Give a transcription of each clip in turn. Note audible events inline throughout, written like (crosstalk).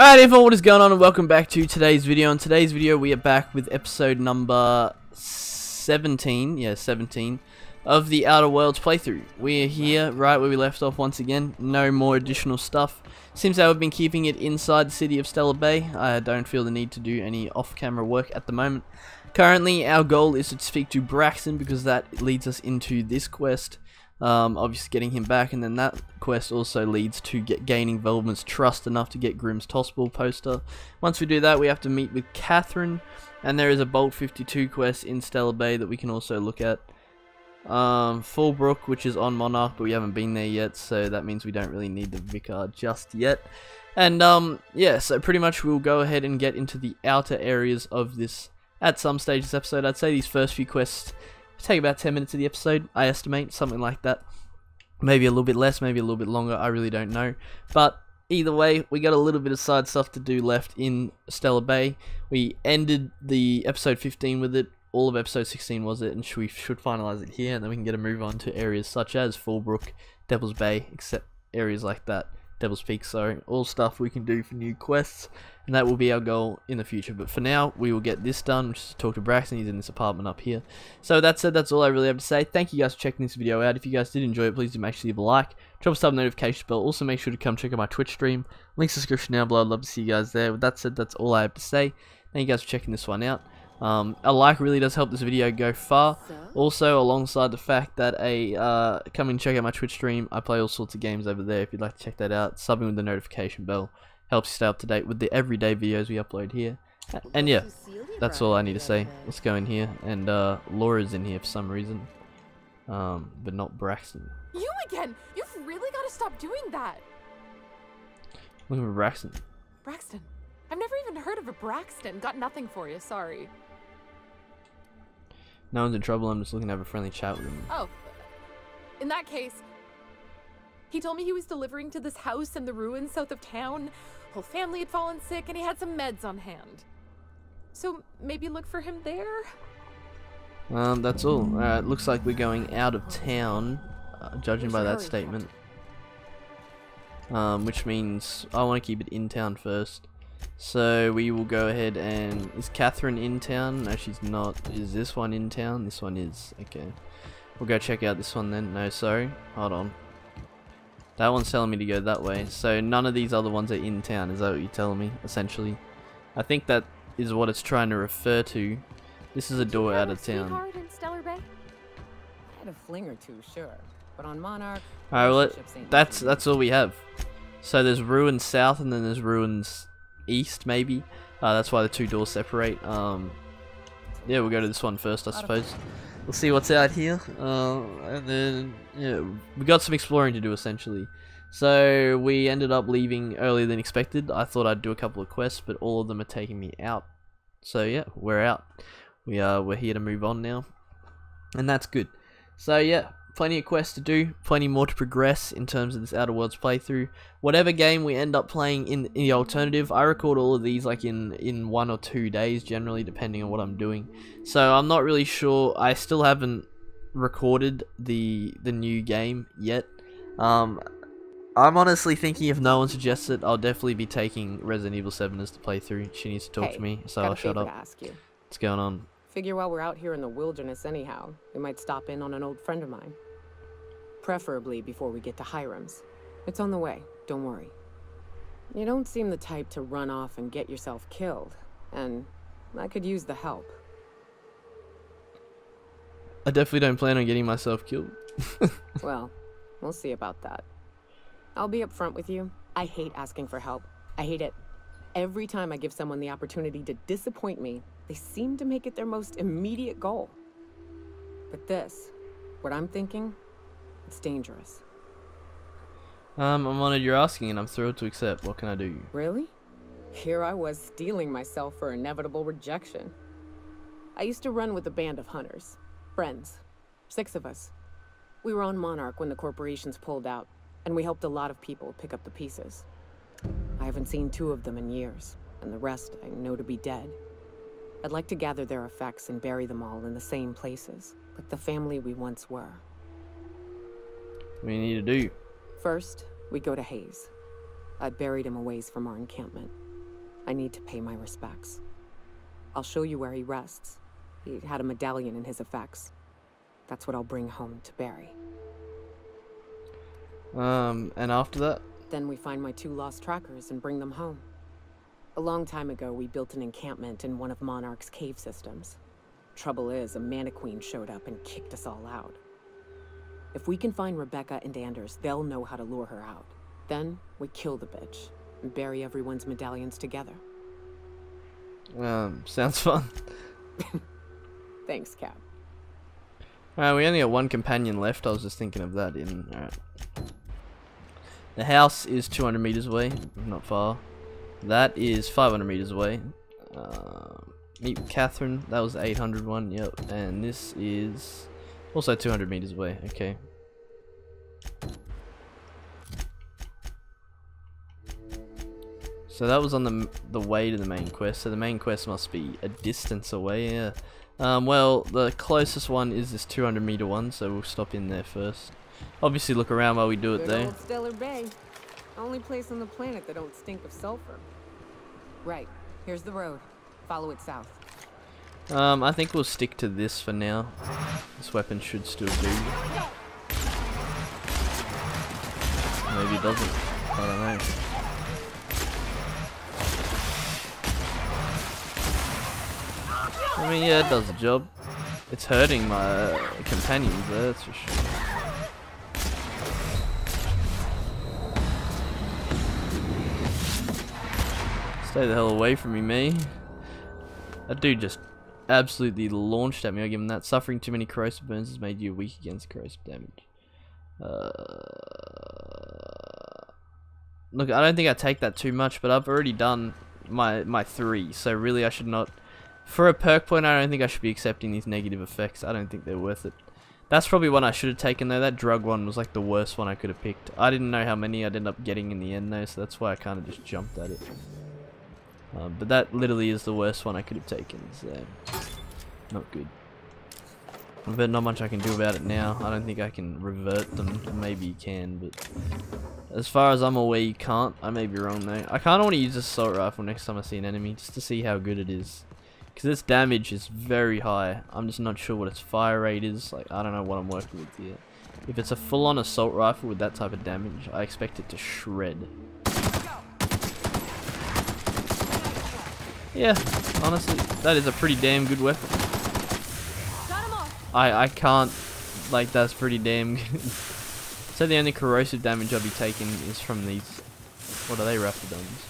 Alright everyone, what is going on and welcome back to today's video. In today's video we are back with episode number 17, yeah 17, of the Outer Worlds playthrough. We are here right where we left off once again, no more additional stuff. Seems that we've been keeping it inside the city of Stellar Bay. I don't feel the need to do any off-camera work at the moment. Currently our goal is to speak to Braxton because that leads us into this quest um, obviously getting him back, and then that quest also leads to get gaining Velvet's trust enough to get Grimm's Tossball poster. Once we do that, we have to meet with Catherine, and there is a Bolt 52 quest in Stellar Bay that we can also look at. Um, Fallbrook, which is on Monarch, but we haven't been there yet, so that means we don't really need the Vicar just yet. And, um, yeah, so pretty much we'll go ahead and get into the outer areas of this at some stage this episode. I'd say these first few quests take about 10 minutes of the episode, I estimate, something like that. Maybe a little bit less, maybe a little bit longer, I really don't know. But either way, we got a little bit of side stuff to do left in Stellar Bay. We ended the episode 15 with it. All of episode 16 was it, and we should finalize it here, and then we can get a move on to areas such as Fallbrook, Devil's Bay, except areas like that. Devil's Peak, so All stuff we can do for new quests, and that will be our goal in the future. But for now, we will get this done, which talk to Braxton. He's in this apartment up here. So that said, that's all I really have to say. Thank you guys for checking this video out. If you guys did enjoy it, please do make sure you leave a like, drop a sub notification bell. Also, make sure to come check out my Twitch stream. Links in the description down below. I'd love to see you guys there. With that said, that's all I have to say. Thank you guys for checking this one out. Um, a like really does help this video go far. Also, alongside the fact that a uh, come and check out my Twitch stream, I play all sorts of games over there. If you'd like to check that out, subbing with the notification bell helps you stay up to date with the everyday videos we upload here. And yeah, that's all I need to say. Let's go in here, and uh, Laura's in here for some reason, um, but not Braxton. You again! You've really got to stop doing that. Look at Braxton. Braxton. I've never even heard of a Braxton. Got nothing for you. Sorry. No one's in trouble. I'm just looking to have a friendly chat with him. Oh, in that case, he told me he was delivering to this house in the ruins south of town. Whole family had fallen sick, and he had some meds on hand. So maybe look for him there. Um, that's all. Uh, it looks like we're going out of town, uh, judging by that statement. Um, which means I want to keep it in town first. So we will go ahead and... Is Catherine in town? No, she's not. Is this one in town? This one is. Okay. We'll go check out this one then. No, sorry. Hold on. That one's telling me to go that way. So none of these other ones are in town. Is that what you're telling me? Essentially. I think that is what it's trying to refer to. This is a door out of town. I had a fling or two, sure. But on Monarch... Alright, well, that's, that's all we have. So there's ruins south and then there's ruins east, maybe. Uh, that's why the two doors separate. Um, yeah, we'll go to this one first, I suppose. We'll see what's out here. Uh, and then, yeah, we got some exploring to do, essentially. So, we ended up leaving earlier than expected. I thought I'd do a couple of quests, but all of them are taking me out. So, yeah, we're out. We are, we're here to move on now. And that's good. So, yeah, plenty of quests to do, plenty more to progress in terms of this Outer Worlds playthrough. Whatever game we end up playing in, in, the alternative, I record all of these like in, in one or two days generally, depending on what I'm doing. So I'm not really sure. I still haven't recorded the the new game yet. Um, I'm honestly thinking if no one suggests it, I'll definitely be taking Resident Evil 7 as the playthrough. She needs to talk hey, to me, so I'll shut up. What's going on? Figure while we're out here in the wilderness anyhow, we might stop in on an old friend of mine. Preferably before we get to Hiram's. It's on the way, don't worry. You don't seem the type to run off and get yourself killed, and I could use the help. I definitely don't plan on getting myself killed. (laughs) well, we'll see about that. I'll be upfront with you. I hate asking for help. I hate it. Every time I give someone the opportunity to disappoint me, they seem to make it their most immediate goal. But this, what I'm thinking, it's dangerous. Um, I'm honored you're asking and I'm thrilled to accept. What can I do? Really? Here I was steeling myself for inevitable rejection. I used to run with a band of hunters. Friends. Six of us. We were on Monarch when the corporations pulled out, and we helped a lot of people pick up the pieces. I haven't seen two of them in years, and the rest I know to be dead. I'd like to gather their effects and bury them all in the same places, like the family we once were. What do you need to do? First, we go to Hayes. I buried him a ways from our encampment. I need to pay my respects. I'll show you where he rests. He had a medallion in his effects. That's what I'll bring home to bury. Um, and after that? Then we find my two lost trackers and bring them home. A long time ago, we built an encampment in one of Monarch's cave systems. Trouble is, a Mantiqueen showed up and kicked us all out. If we can find Rebecca and Anders, they'll know how to lure her out. Then, we kill the bitch and bury everyone's medallions together. Um, sounds fun. (laughs) Thanks, Cap. Alright, we only got one companion left. I was just thinking of that in. Alright. The house is 200 meters away, not far. That is 500 meters away. Uh, meet Catherine, that was 800 one, yep. And this is also 200 meters away, okay. So that was on the the way to the main quest. So the main quest must be a distance away. Yeah. Um, well, the closest one is this 200 meter one, so we'll stop in there first. Obviously, look around while we do it Good though. old Stellar Bay. Only place on the planet that don't stink of sulfur. Right. Here's the road. Follow it south. Um, I think we'll stick to this for now. This weapon should still do. Maybe it doesn't. I don't know. I mean, yeah, it does the job. It's hurting my uh, companions, though, that's for sure. Stay the hell away from me, me. That dude just absolutely launched at me. I give him that. Suffering too many corrosive burns has made you weak against corrosive damage. Uh, look, I don't think I take that too much, but I've already done my my three, so really I should not. For a perk point, I don't think I should be accepting these negative effects. I don't think they're worth it. That's probably one I should have taken though. That drug one was like the worst one I could have picked. I didn't know how many I'd end up getting in the end though, so that's why I kind of just jumped at it. Um, but that literally is the worst one I could have taken, so not good. But not much I can do about it now. I don't think I can revert them. Maybe you can, but as far as I'm aware, you can't. I may be wrong though. I kind of want to use this assault rifle next time I see an enemy, just to see how good it is. Because its damage is very high. I'm just not sure what its fire rate is. Like, I don't know what I'm working with here. If it's a full-on assault rifle with that type of damage, I expect it to shred. Yeah, honestly, that is a pretty damn good weapon. Got him off. I I can't like that's pretty damn (laughs) good. so the only corrosive damage I'll be taking is from these. What are they, Raptidons?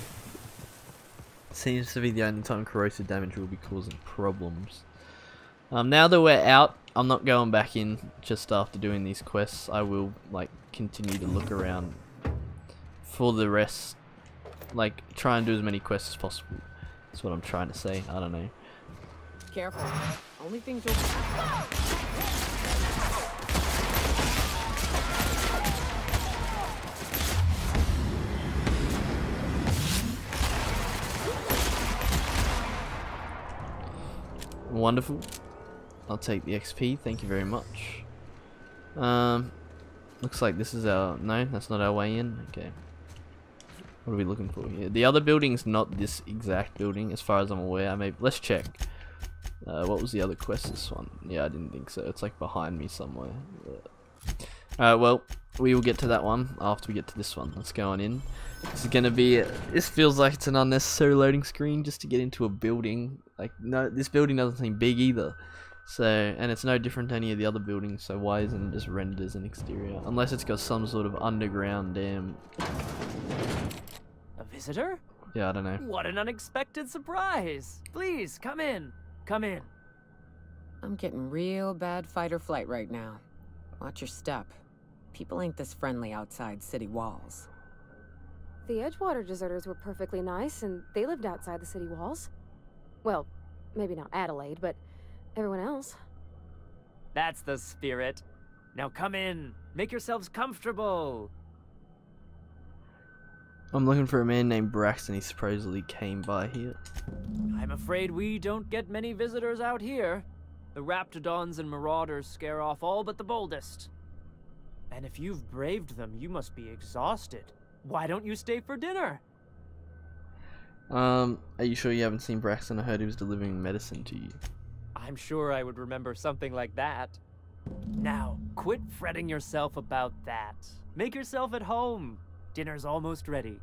Seems to be the only time corrosive damage will be causing problems. Um, now that we're out, I'm not going back in just after doing these quests. I will like continue to look around for the rest. Like try and do as many quests as possible. That's what I'm trying to say. I don't know. Careful. Only things you'll. Wonderful. I'll take the XP. Thank you very much. Um, looks like this is our. No, that's not our way in. Okay. What are we looking for here? The other building's not this exact building, as far as I'm aware. I may let's check. Uh, what was the other quest? This one? Yeah, I didn't think so. It's like behind me somewhere. Alright, well, we will get to that one after we get to this one. Let's go on in. This is gonna be. This feels like it's an unnecessary loading screen just to get into a building. Like, no, this building doesn't seem big either. So, and it's no different to any of the other buildings, so why isn't it just rendered as an exterior? Unless it's got some sort of underground damn... A visitor? Yeah, I don't know. What an unexpected surprise! Please, come in. Come in. I'm getting real bad fight or flight right now. Watch your step. People ain't this friendly outside city walls. The Edgewater deserters were perfectly nice, and they lived outside the city walls. Well, maybe not Adelaide, but everyone else. That's the spirit. Now come in. Make yourselves comfortable. I'm looking for a man named Braxton. He supposedly came by here. I'm afraid we don't get many visitors out here. The Raptidons and Marauders scare off all but the boldest. And if you've braved them, you must be exhausted. Why don't you stay for dinner? Um, are you sure you haven't seen Braxton? I heard he was delivering medicine to you. I'm sure I would remember something like that. Now, quit fretting yourself about that. Make yourself at home. Dinner's almost ready.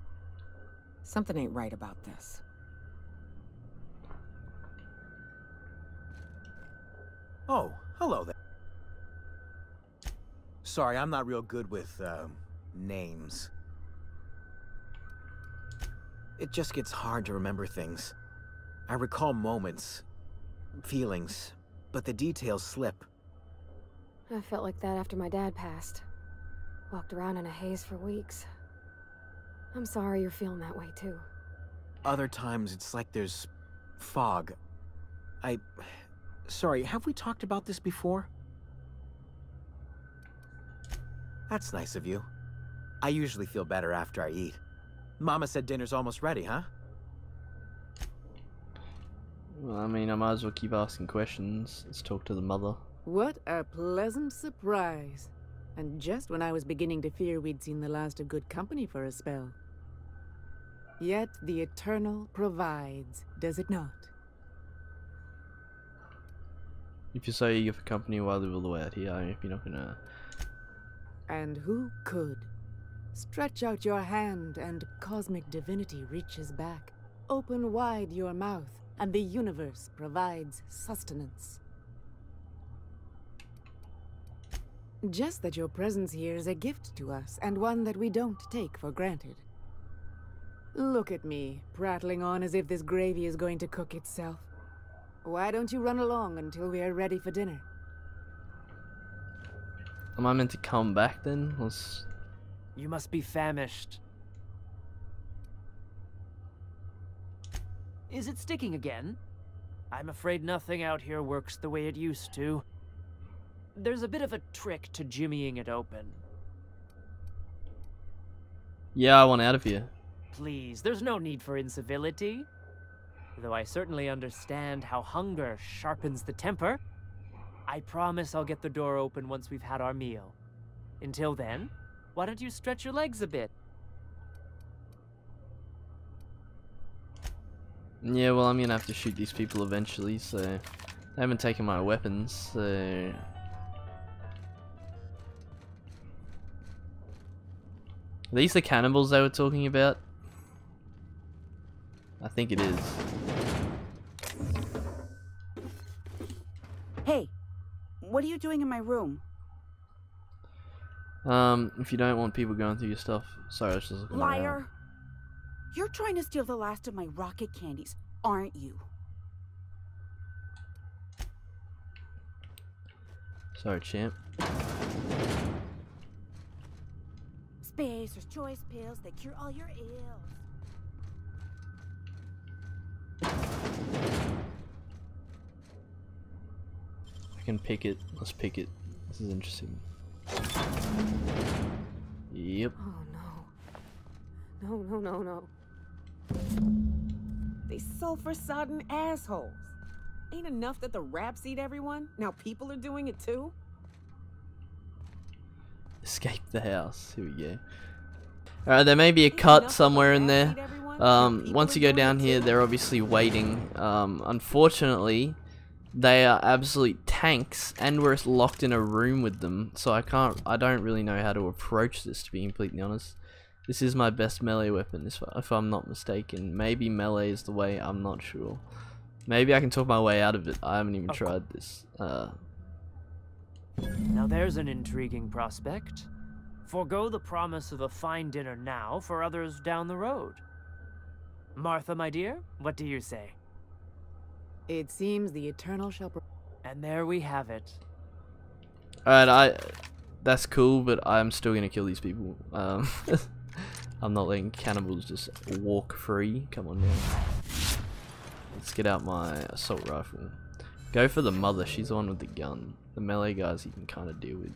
Something ain't right about this. Oh, hello there. Sorry, I'm not real good with, um, names. It just gets hard to remember things. I recall moments, feelings, but the details slip. I felt like that after my dad passed. Walked around in a haze for weeks. I'm sorry you're feeling that way too. Other times, it's like there's fog. I... Sorry, have we talked about this before? That's nice of you. I usually feel better after I eat. Mama said dinner's almost ready, huh? Well, I mean, I might as well keep asking questions. Let's talk to the mother. What a pleasant surprise. And just when I was beginning to fear we'd seen the last of good company for a spell. Yet the Eternal provides, does it not? If you're so eager for company, why live all the way out here? I mean, if you're not gonna... And who could? Stretch out your hand, and cosmic divinity reaches back. Open wide your mouth, and the universe provides sustenance. Just that your presence here is a gift to us, and one that we don't take for granted. Look at me, prattling on as if this gravy is going to cook itself. Why don't you run along until we are ready for dinner? Am I meant to come back then? Let's... You must be famished. Is it sticking again? I'm afraid nothing out here works the way it used to. There's a bit of a trick to jimmying it open. Yeah, I want out of here. Please, there's no need for incivility. Though I certainly understand how hunger sharpens the temper. I promise I'll get the door open once we've had our meal. Until then, why don't you stretch your legs a bit? Yeah, well, I'm gonna have to shoot these people eventually, so... I haven't taken my weapons, so... Are these the cannibals they were talking about? Think it is. Hey, what are you doing in my room? Um, if you don't want people going through your stuff. Sorry, I was just looking around. Liar! You're trying to steal the last of my rocket candies, aren't you? Sorry, champ. Spacer's choice pills, they cure all your ills. Can pick it. Let's pick it. This is interesting. Yep. Oh no. No, no, no, no. They sulfur-sodden assholes. Ain't enough that the raps eat everyone? Now people are doing it too? Escape the house. Here we go. Alright, there may be a cut somewhere in there. Um, once you go down here, they're obviously waiting. Um, unfortunately, they are absolute tanks, and we're locked in a room with them. So I can't, I don't really know how to approach this, to be completely honest. This is my best melee weapon, if, if I'm not mistaken. Maybe melee is the way, I'm not sure. Maybe I can talk my way out of it. I haven't even tried this. Uh, Now there's an intriguing prospect. Forgo the promise of a fine dinner now for others down the road. Martha, my dear, what do you say? It seems the Eternal shall. And there we have it. Alright, I that's cool, but I'm still gonna kill these people. Um, (laughs) I'm not letting cannibals just walk free. Come on now. Let's get out my assault rifle. Go for the mother, she's the one with the gun. The melee guys you can kind of deal with.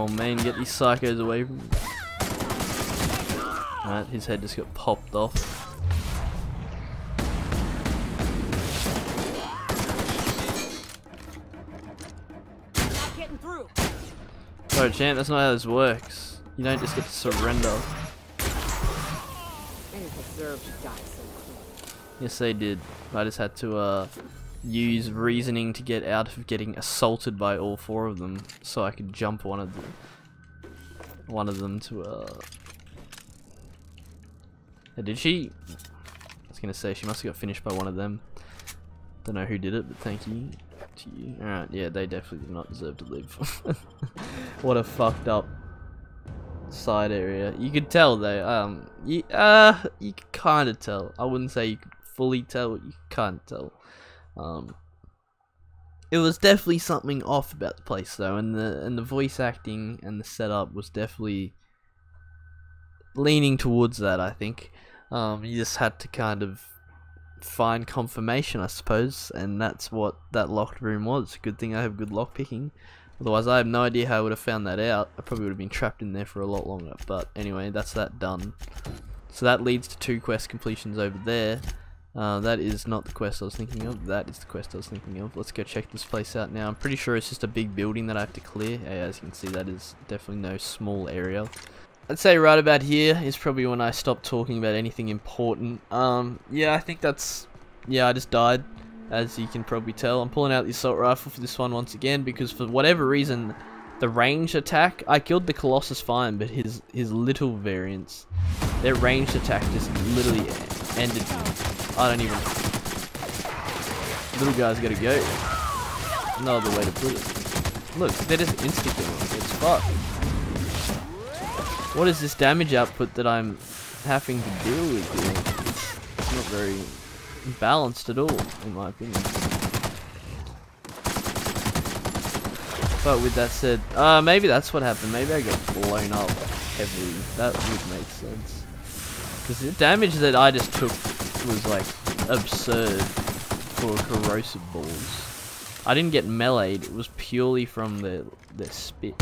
On, man, get these psychos away from me. Alright, his head just got popped off. Not getting through. Sorry, champ, that's not how this works. You don't just get to surrender. They deserve to die so cruel. Yes, they did. I just had to uh, use reasoning to get out of getting assaulted by all four of them, so I could jump one of them. One of them to uh. Did she? I was gonna say she must have got finished by one of them. Don't know who did it, but thank you to you. Alright, yeah, they definitely did not deserve to live. (laughs) what a fucked up side area. You could tell though. Um, you uh, you could kind of tell. I wouldn't say you could fully tell. You can't tell. Um, it was definitely something off about the place though, and the and the voice acting and the setup was definitely leaning towards that. I think. Um, you just had to kind of find confirmation, I suppose, and that's what that locked room was. Good thing I have good lock picking. Otherwise, I have no idea how I would have found that out. I probably would have been trapped in there for a lot longer. But anyway, that's that done. So that leads to two quest completions over there. Uh, that is not the quest I was thinking of. That is the quest I was thinking of. Let's go check this place out now. I'm pretty sure it's just a big building that I have to clear. Yeah, as you can see, that is definitely no small area. I'd say right about here is probably when I stop talking about anything important. Um, yeah, I think that's... Yeah, I just died, as you can probably tell. I'm pulling out the assault rifle for this one once again, because for whatever reason, the ranged attack, I killed the Colossus fine, but his, his little variants, their ranged attack just literally ended me. I don't even... Little guy's gotta go. No other way to put it. Look, they're just insta-killing. It's fucked. What is this damage output that I'm having to deal with here? It's, not very balanced at all, in my opinion. But with that said, uh, maybe that's what happened. Maybe I got blown up heavily. That would make sense. Because the damage that I just took was like absurd for corrosive balls. I didn't get meleeed. It was purely from the the spit.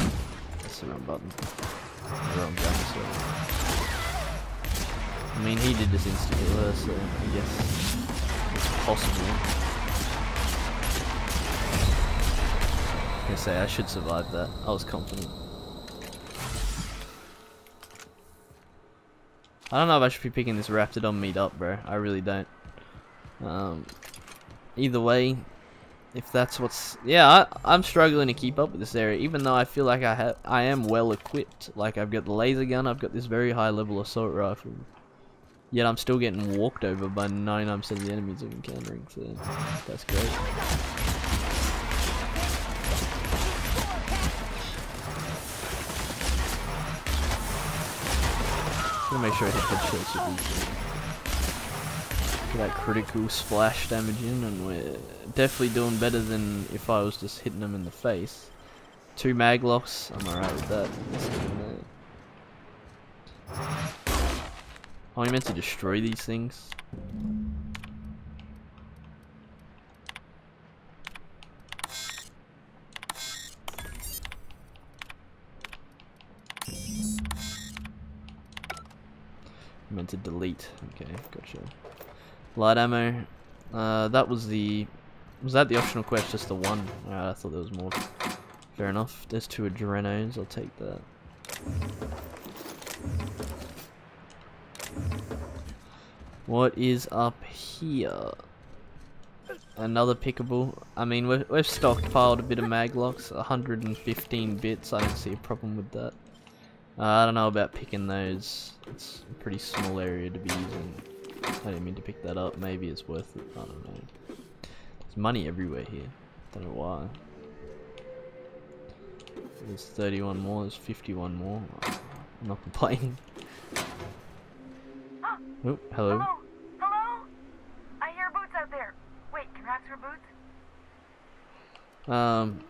That's the wrong button. The wrong so. I mean, he did this insta kill her, so I guess it's possible. I say I should survive that. I was confident. I don't know if I should be picking this Raptidon meat up, bro. I really don't. Um, either way, if that's what's yeah, I, I'm struggling to keep up with this area, even though I feel like I have I am well equipped. Like I've got the laser gun, I've got this very high level assault rifle. Yet I'm still getting walked over by 99% of the enemies I'm encountering, so that's great. Just gonna make sure I hit headshots with these. Get that critical splash damage in, and we're definitely doing better than if I was just hitting them in the face. Two maglocks, I'm alright with that. Oh, you meant to destroy these things? Meant to delete. Okay, gotcha. Light ammo. Uh, that was the... Was that the optional quest? Just the one? Uh, I thought there was more. Fair enough. There's two adrenos. I'll take that. What is up here? Another pickable. I mean, we've, we've stockpiled a bit of maglocks. 115 bits. I don't see a problem with that. Uh, I don't know about picking those. It's a pretty small area to be using. I didn't mean to pick that up. Maybe it's worth it. I don't know. There's money everywhere here. Don't know why. There's 31 more. There's 51 more. I'm not complaining. (gasps) Oh, hello. Hello? Hello? I hear boots out there. Wait, can rats wear boots? Um,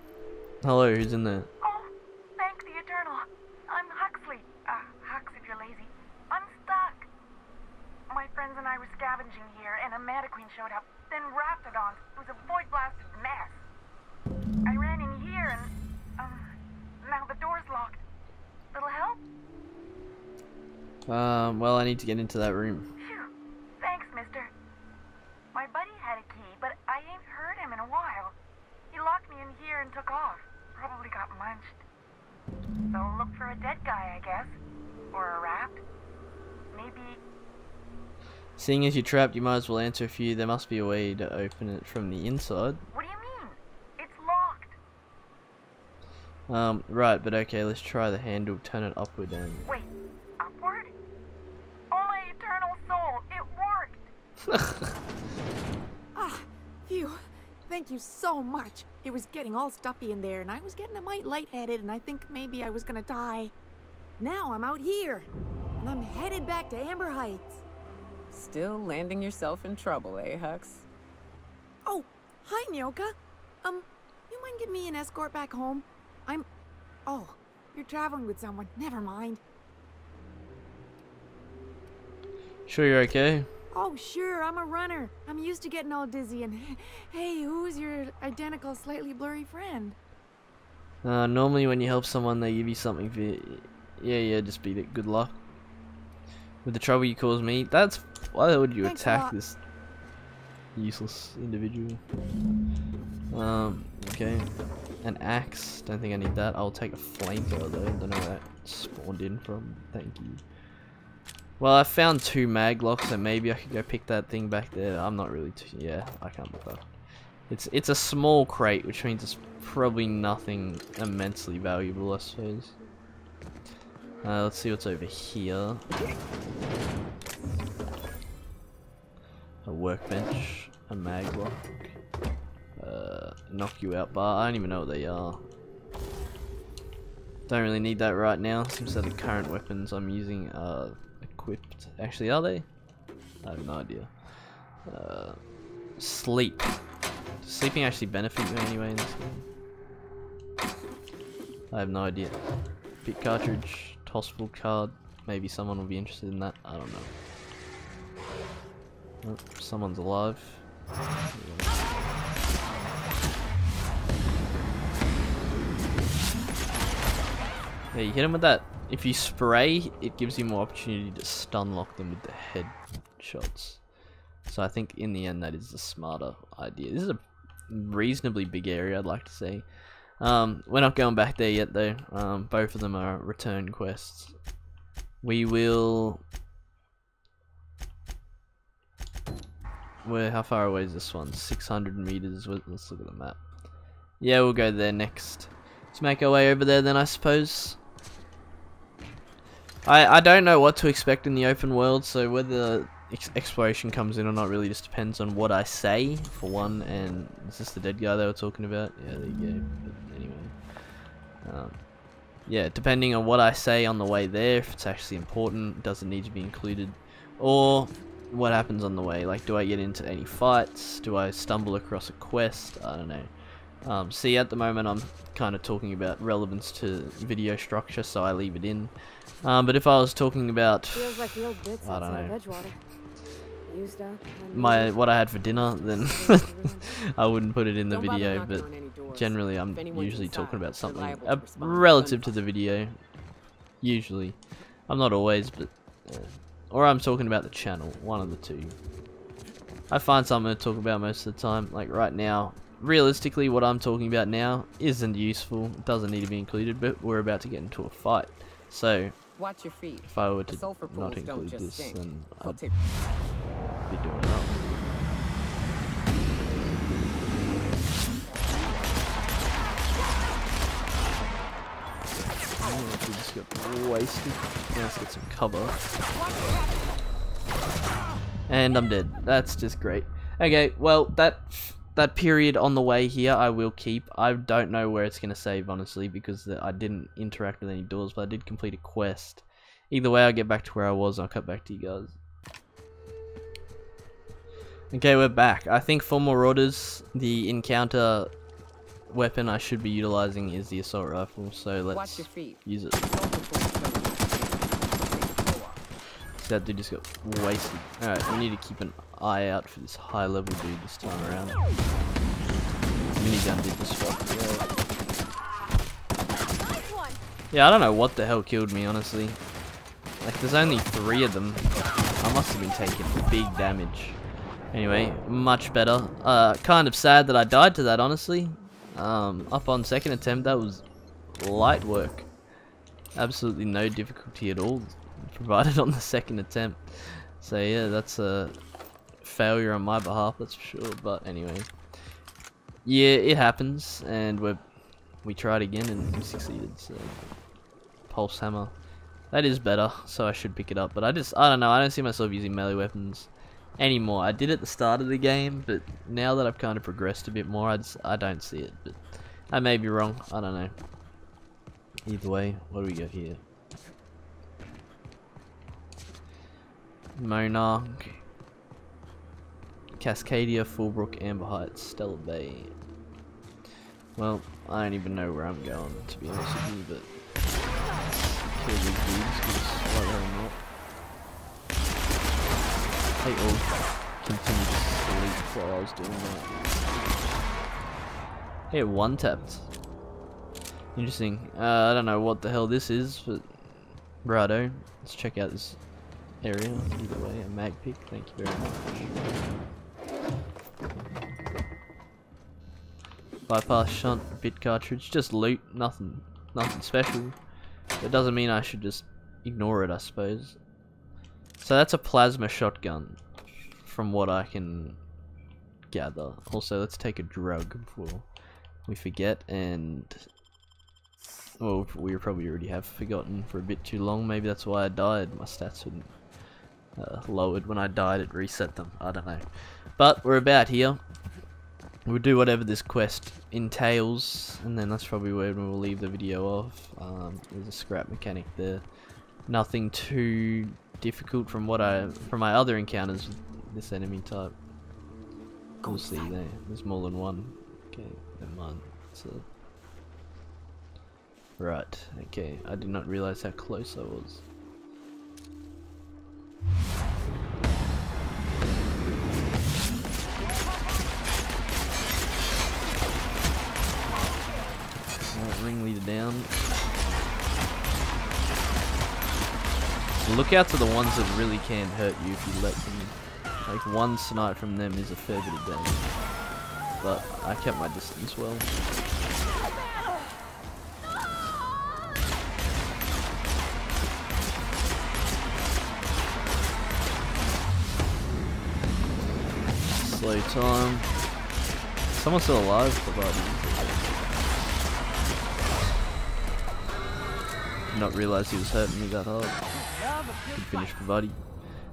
hello. Who's in there? Oh, thank the Eternal. I'm Huxley. Uh, Hux if you're lazy. I'm stuck. My friends and I were scavenging here, and a Mantiqueen showed up. Then Raptidons. It was a void-blasted mess. I ran in here, and, um, now the door's locked. Little help? Um, well, I need to get into that room. Phew. Thanks, mister. My buddy had a key, but I ain't heard him in a while. He locked me in here and took off. Probably got munched. So look for a dead guy, I guess. Or a rat. Maybe Seeing as you're trapped, you might as well answer a few. There must be a way to open it from the inside. What do you mean? It's locked. Um, right, but okay, let's try the handle, turn it upward and... Wait, upward? Oh my eternal soul, it worked! (laughs) Ah, phew. Thank you so much. It was getting all stuffy in there, and I was getting a mite lightheaded, and I think maybe I was gonna die. Now I'm out here, and I'm headed back to Amber Heights. Still landing yourself in trouble, eh, Hux? Oh, hi, Nyoka. Um, you mind giving me an escort back home? I'm... Oh, you're traveling with someone. Never mind. Sure you're okay? Oh, sure, I'm a runner. I'm used to getting all dizzy, and (laughs) hey, who's your identical, slightly blurry friend? Uh, normally when you help someone, they give you something for... Yeah, yeah, just beat it. Good luck. With the trouble you caused me, that's... Why would you Thanks attack this useless individual? Um, okay. An axe, don't think I need that. I'll take a flamethrower though, don't know where that spawned in from. Thank you. Well, I found two mag locks, so maybe I could go pick that thing back there. I'm not really too... Yeah, I can't be fucked. It's, it's a small crate, which means it's probably nothing immensely valuable, I suppose. Uh, let's see what's over here. A workbench, a mag lock, uh, knock you out bar. I don't even know what they are. Don't really need that right now. Seems that the current weapons I'm using are equipped. Actually, are they? I have no idea. Uh, sleep. Does sleeping actually benefit me anyway in this game? I have no idea. Pick cartridge, tossable card. Maybe someone will be interested in that. I don't know. Oh, someone's alive. Yeah, you hit him with that. If you spray, it gives you more opportunity to stun lock them with the head shots. So I think in the end that is the smarter idea. This is a reasonably big area, I'd like to say. Um, we're not going back there yet though. Um, both of them are return quests. We will... Where? How far away is this one? 600 meters. Let's look at the map. Yeah, we'll go there next. Let's make our way over there then, I suppose. I I don't know what to expect in the open world, so whether ex exploration comes in or not really just depends on what I say, for one, and is this the dead guy they were talking about? Yeah, there you go. But anyway. Um, yeah, depending on what I say on the way there, if it's actually important, does it need to be included, or what happens on the way. Like, do I get into any fights? Do I stumble across a quest? I don't know. Um, see, at the moment, I'm kind of talking about relevance to video structure, so I leave it in. Um, but if I was talking about Feels like the old bits I don't know. My what I had for dinner, then (laughs) I wouldn't put it in the video. But on any doors. generally, I'm usually talking about something uh, relative to the video. Usually, I'm not always, but uh, or I'm talking about the channel. One of the two. I find something to talk about most of the time. Like right now, realistically, what I'm talking about now isn't useful. It doesn't need to be included, but we're about to get into a fight. So Watch your feet. if I were to not include this, stink. then I'd be doing it We just wasted. Let's get some cover. And I'm dead. That's just great. Okay, well, that that period on the way here I will keep. I don't know where it's going to save, honestly, because the, I didn't interact with any doors, but I did complete a quest. Either way, I'll get back to where I was, I'll cut back to you guys. Okay, we're back. I think for Marauders, the encounter weapon I should be utilizing is the assault rifle, so let's use it. See, That dude just got wasted. Alright, we need to keep an eye out for this high level dude this time around. Minigun did. Yeah. Yeah, I don't know what the hell killed me, honestly. Like, there's only three of them. I must have been taking big damage. Anyway, much better. Uh, kind of sad that I died to that, honestly. Um, up on second attempt, that was light work. Absolutely no difficulty at all (laughs) provided on the second attempt. So yeah, that's a failure on my behalf, that's for sure. But anyway, yeah, it happens, and we we tried again and we succeeded. So pulse hammer, that is better, so I should pick it up. But I just I don't know, I don't see myself using melee weapons anymore. I did at the start of the game, but now that I've kind of progressed a bit more, I just, I don't see it. But I may be wrong. I don't know. Either way, what do we got here? Monarch, Cascadia, Fallbrook, Amber Heights, Stellar Bay. Well, I don't even know where I'm going, to be honest with you, but kill these dudes, because why the not? They all continued to sleep while I was doing that. Hey, one tapped. Interesting. Uh, I don't know what the hell this is, but righto. Let's check out this area. Either way, a mag pick. Thank you very much. Bypass shunt, bit cartridge, just loot, nothing, nothing special. It doesn't mean I should just ignore it, I suppose. So that's a plasma shotgun, from what I can gather. Also, let's take a drug before we forget, and well, we probably already have forgotten for a bit too long. Maybe that's why I died. My stats were uh, lowered when I died. It reset them. I don't know. But we're about here. We'll do whatever this quest entails, and then that's probably where we'll leave the video off. Um, there's a scrap mechanic there. Nothing too difficult from what I from my other encounters with this enemy type. We'll see there. There's more than one. Okay, never mind. So Right, okay. I did not realize how close I was. Alright, ringleader down. Look out to the ones that really can hurt you if you let them. Like one snipe from them is a fair bit of damage. But I kept my distance well. slow time. Someone's still alive, but not realize he was hurting me that hard. Good finish for Buddy.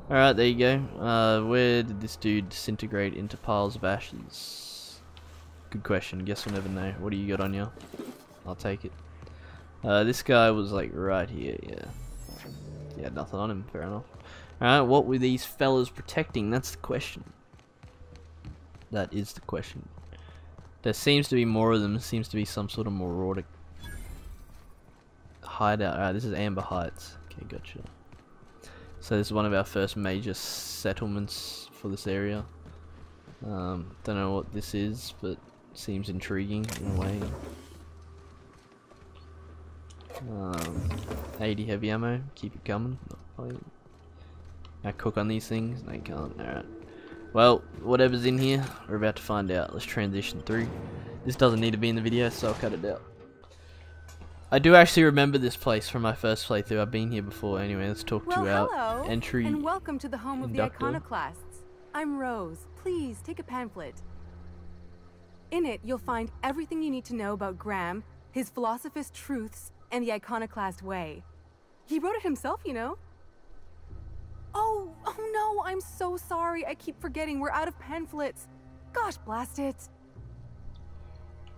Alright, there you go. Uh, where did this dude disintegrate into piles of ashes? Good question. Guess we'll never know. What do you got on you? I'll take it. Uh, this guy was like right here, yeah. He had nothing on him, fair enough. Alright, what were these fellas protecting? That's the question. That is the question. There seems to be more of them. There seems to be some sort of morodic hideout. Alright, this is Amber Heights. Okay, gotcha. So this is one of our first major settlements for this area. Um, don't know what this is, but seems intriguing in a way. Um, 80 heavy ammo, keep it coming. I cook on these things? No, you can't. Alright. Well, whatever's in here, we're about to find out. Let's transition through. This doesn't need to be in the video, so I'll cut it out. I do actually remember this place from my first playthrough. I've been here before. Anyway, let's talk well, to our hello, entry and welcome to the home of inductor. the iconoclasts. I'm Rose. Please take a pamphlet. In it, you'll find everything you need to know about Graham, his philosophist truths, and the iconoclast way. He wrote it himself, you know. Oh, oh no, I'm so sorry. I keep forgetting we're out of pamphlets. Gosh, blast it.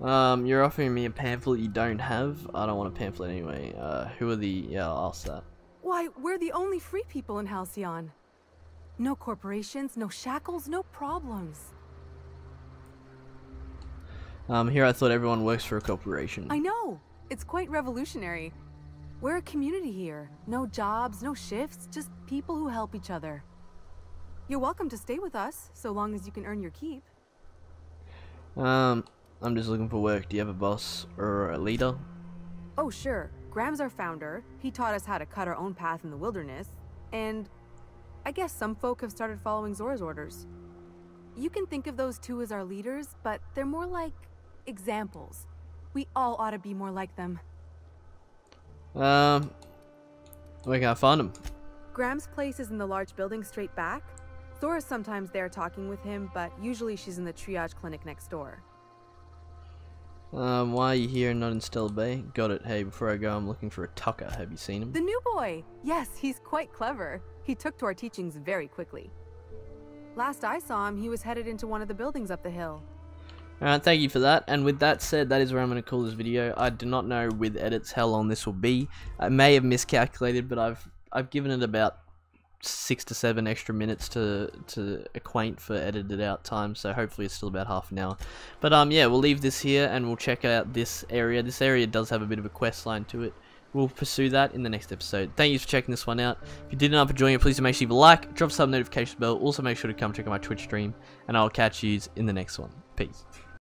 Um, you're offering me a pamphlet you don't have? I don't want a pamphlet anyway. Uh, who are the... Yeah, I'll ask that. Why, we're the only free people in Halcyon. No corporations, no shackles, no problems. Um, here I thought everyone works for a corporation. I know. It's quite revolutionary. We're a community here. No jobs, no shifts, just people who help each other. You're welcome to stay with us, so long as you can earn your keep. Um, I'm just looking for work. Do you have a boss or a leader? Oh, sure. Graham's our founder. He taught us how to cut our own path in the wilderness. And I guess some folk have started following Zora's orders. You can think of those two as our leaders, but they're more like examples. We all ought to be more like them. Um, where can I find him? Graham's place is in the large building straight back. Zora's sometimes there talking with him, but usually she's in the triage clinic next door. Um, why are you here and not in Stellar Bay? Got it. Hey, before I go, I'm looking for a Tucker. Have you seen him? The new boy! Yes, he's quite clever. He took to our teachings very quickly. Last I saw him, he was headed into one of the buildings up the hill. Alright, thank you for that. And with that said, that is where I'm going to call this video. I do not know with edits how long this will be. I may have miscalculated, but I've I've given it about six to seven extra minutes to to acquaint for edited out time so hopefully it's still about half an hour. But um yeah we'll leave this here and we'll check out this area. This area does have a bit of a quest line to it. We'll pursue that in the next episode. Thank you for checking this one out. If you did end up enjoying it please do make sure you like drop some notification bell. Also make sure to come check out my twitch stream and i'll catch you in the next one. Peace